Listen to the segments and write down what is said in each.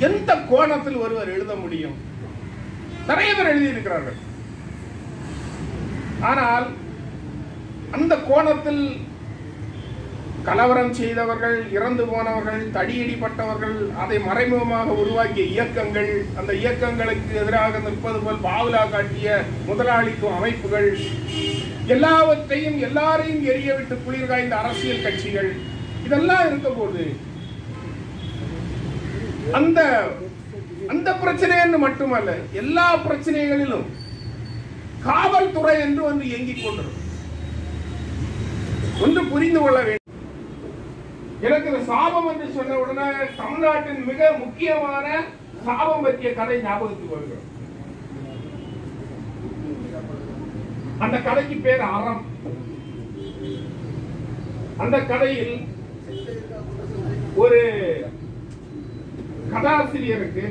எந்த கோணத்தில் ஒருவர் எழுத முடியும்? நிறைய பேர் எழுதியிருக்கிறார்கள். ஆனால் அந்த கோணத்தில் கலவரம் செய்தவர்கள் இறந்து போனவர்கள் தடியடிப்பட்டவர்கள் அதை மறைமுகமாக உருவாக்கிய இயக்கங்கள் அந்த இயக்கங்களுக்கு எதிராக நிற்பது போல் பாவலா காட்டிய முதலாளித்துவ அமைப்புகள் எல்லாவற்றையும் எல்லாரையும் எரியவிட்டு குளிர்காய்ந்த குளிர் காய்ந்த அரசியல் கட்சிகள் இதெல்லாம் இருக்கும்போது அந்த அந்த பிரச்சனைன்னு மட்டுமல்ல எல்லா பிரச்சனைகளிலும் காவல்துறை என்று வந்து இயங்கிக் கொண்டிருக்கும். ஒன்று புரிந்து கொள்ள வேண்டும். எனக்கு இந்த சாபம் என்று சொன்ன உடனே தமிழ்நாட்டின் மிக முக்கியமான சாபம் பற்றிய கதை ஞாபகத்துக்கு வருகிறோம் அந்த கடைக்கு பேர் அறம். அந்த கடையில் ஒரு கதாசிரியருக்கு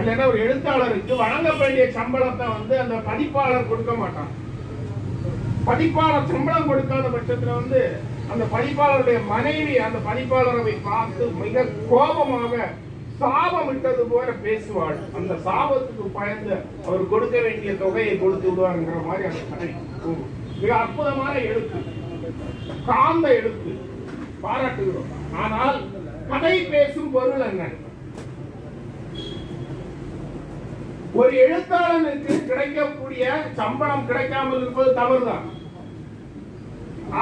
இல்லைன்னா ஒரு எழுத்தாளருக்கு வழங்க வேண்டிய சம்பளத்தை வந்து அந்த பதிப்பாளர் கொடுக்க மாட்டான். பதிப்பாளர் சம்பளம் கொடுக்காத பட்சத்துல வந்து அந்த பதிப்பாளருடைய மனைவி அந்த பதிப்பாளரை பார்த்து மிக கோபமாக சாபம் விட்டது போல பேசுவாள். அந்த சாபத்துக்கு பயந்து அவர் கொடுக்க வேண்டிய தொகையை கொடுத்து விடுவாருங்கிற மாதிரி அந்த கதை மிக அற்புதமான எழுத்து. காந்த எழுத்து. பாராட்டுகிறோம். ஆனால் கதை பேசும் பொருள் என்ன? ஒரு எழுத்தாளனுக்கு கிடைக்கக்கூடிய சம்பளம் கிடைக்காமல் இருப்பது தவறுதான்.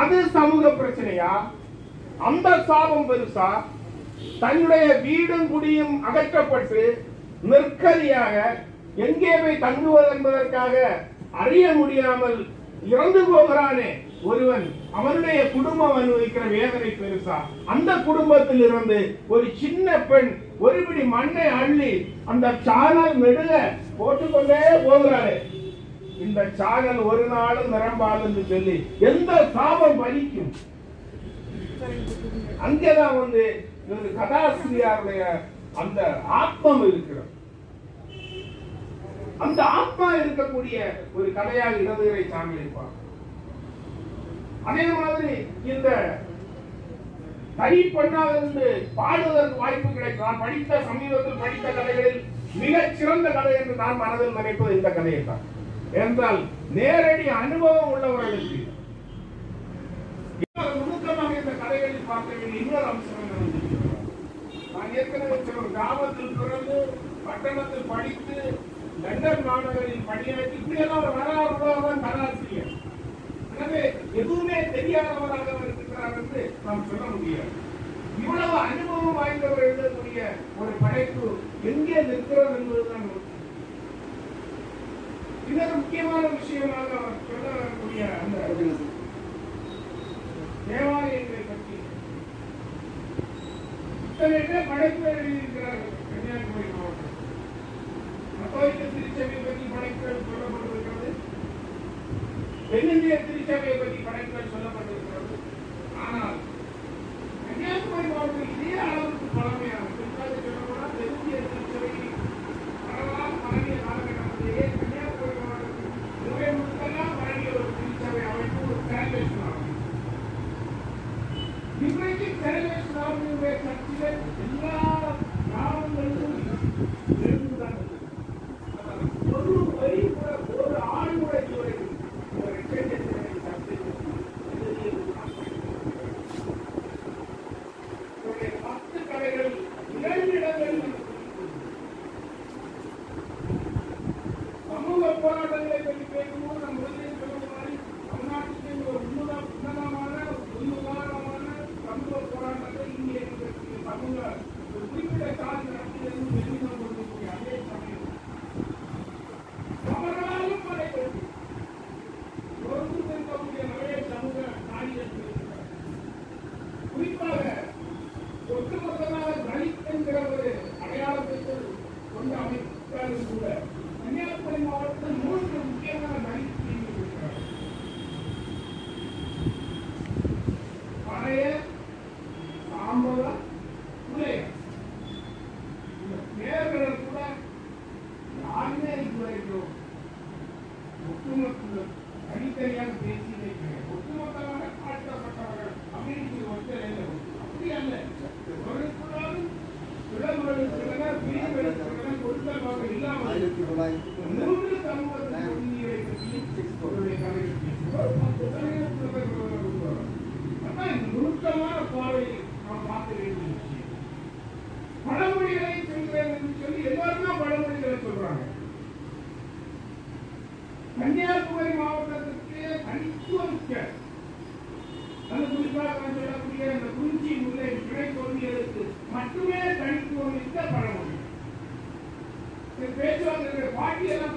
அது சமூக பிரச்சனையா? அந்த சாபம் பெருசா? தன்னுடைய வீடும் குடியும் அகற்றப்பட்டு நெற்கதியாக எங்கே போய் தங்குவது என்பதற்காக அறிய முடியாமல் இறந்து போகிறானே ஒருவன் அவனுடைய குடும்பம் அனுபவிக்கிற வேதனை பெருசா? அந்த குடும்பத்தில் இருந்து ஒரு சின்ன பெண் ஒருபடி மண்ணை அள்ளி அந்த சாணல் நெடுக போட்டுக்கொண்டே போகிறாரு இந்த சாணல் ஒரு நாளும் நிரம்பாது என்று சொல்லி எந்த சாபம் பலிக்கும்? அங்கேதான் வந்து ஒரு கதாசிரியாருடைய அந்த ஆத்மம் இருக்கிறது. அந்த ஆத்மா இருக்கக்கூடிய ஒரு கதையாக இடதுகரை சாமி இருப்பார் அதே மாதிரி இந்த தனிப்பெண்ணாக இருந்து பாடுவதற்கு வாய்ப்பு கிடைக்கும் நான் படித்த சமீபத்தில் படித்த கதைகளில் மிகச் சிறந்த கதை என்று நான் மனதில் நினைப்பது இந்த கதையை தான் என்றால் நேரடி அனுபவம் உள்ளவர்களுக்கு நுணுக்கமாக இந்த கதைகளில் பார்க்க வேண்டிய இன்னொரு அம்சம் நான் ஏற்கனவே கிராமத்தில் பிறந்து பட்டணத்தில் படித்து லண்டன் மாநகரில் பணியாற்றி இப்படியெல்லாம் ஒரு வரலாறுதான் உள்ளவர்தான் எனவே எதுவுமே தெரியாதவராக அவர் இருக்கிறார் என்று நாம் சொல்ல முடியாது. இவ்வளவு அனுபவம் வாய்ந்தவர் எழுதக்கூடிய ஒரு படைப்பு எங்கே நிற்கிறோம் என்பதுதான் இதற்கு முக்கியமான விஷயமாக அவர் சொல்ல வரக்கூடிய அந்த தேவாலயங்களை பற்றி. இத்தனை படைப்பு எழுதியிருக்கிறார்கள் கன்னியாகுமரி மாவட்டம் கத்தோலிக்க திருச்சபை பற்றி படைப்புகள் சொல்லப்பட்டிருக்கிறது. தென்னிந்திய திருச்சபையை பற்றி படைப்புகள் சொல்லப்பட்டிருக்கிறது. ஆனால் கன்னியாகுமரி மாவட்டம் இதே அளவுக்கு பழமையான குறிப்பாக சொல்லப்போனால் தென்னிந்திய திருச்சபை பரவலாக பரவிய காலகட்டத்திலேயே கன்னியாகுமரி மாவட்டத்தில் நூறை முழுக்கெல்லாம் பரவிய ஒரு திருச்சபை அமைப்பு ஒரு சேலவேஷன் ஆகும் இன்றைக்கு சேலவேஷன் எல்லா இருந்துதான் सकूँगा तो उसी पे चार्ज रखते हैं விஷயம். பழமொழிகளை சொல்கிறேன் என்று சொல்லி எல்லாருமே பழமொழிகளை சொல்றாங்க கன்னியாகுமரி மாவட்டத்திற்கு பேச்சுவார்த்தை பாட்டியெல்லாம்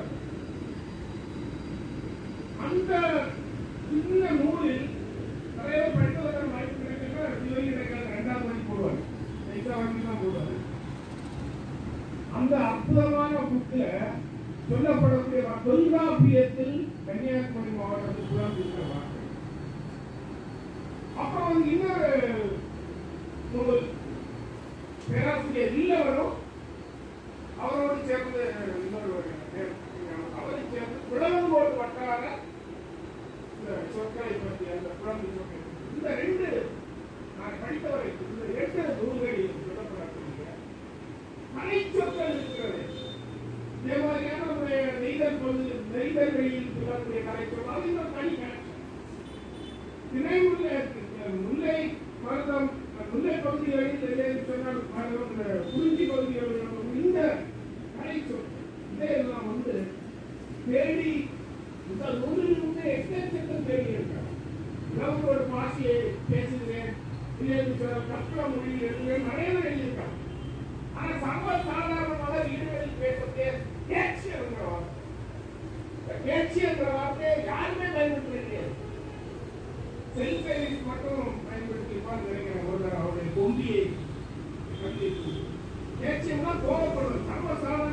அந்த சின்ன நூலில் நிறைய பேர் படிப்பதற்கான வாய்ப்பு கிடைக்கல சிவகங்கை கிடைக்காத ரெண்டாம் மணி போடுவாங்க எக்ஸாம் வாங்கி தான் போடுவாங்க அந்த அற்புதமான புக்கில் சொல்லப்படக்கூடிய தொல்காப்பியத்தில் கன்னியாகுமரி மாவட்டத்தில் தான் இருக்கிற வார்த்தை. அப்புறம் வந்து இன்னொரு நூல் பேராசிரியர் இல்லவரும் அவரோடு சேர்ந்து இன்னொரு பேர் அவரை சேர்ந்து குளவங்கோடு வட்டார இந்த சொற்களை பற்றி அந்த குழந்தை சொற்கள் இந்த ரெண்டு நான் படித்தவரை இந்த ரெண்டு நூல்களில் சொல்லப்படக்கூடிய மனைச்சொற்கள் இருக்கிறது இதே மாதிரியான ஒரு நெய்தல் பகுதி நெய்தல்களில் சொல்லக்கூடிய இன்னும் தனி கணக்கு திணைமுல்லை முல்லை மருதம் முல்லை பகுதிகளில் இல்லைன்னு சொன்னால் குறிஞ்சி பகுதிகளில் நம்ம இந்த கலை இதையெல்லாம் வந்து தேடி இந்த நூலில் வந்து எக்கச்சக்கம் தேடி இருக்காங்க நான் ஒரு பாஷையை பேசுகிறேன் இல்லைன்னு சொல்ல கற்பன மொழி எழுதுகிறேன் நிறைய எழுதியிருக்காங்க ஆனா சர்வ சாதாரணமாக வீடுகளில் பேசக்கூடிய கேட்சி என்கிற வார்த்தை ಕ್ಷೇತ್ರವಾರ್ತೆ ಯಾರನ್ನೇ ಬೈಬಿಟ್ಬಿಡ್ರಿ ಸೆಲ್ಫ್ ಸರ್ವಿಸ್ ಮತ್ತು ಬೈಬಿಡ್ತೀಪ ನನಗೆ ಹೋದ ಅವರಿಗೆ ಗೊಂಬಿ ಕಟ್ಟಿತ್ತು ಕ್ಷೇತ್ರ ಕೋಪಪಡುವ ಸರ್ವ ಸಾಮಾನ್ಯ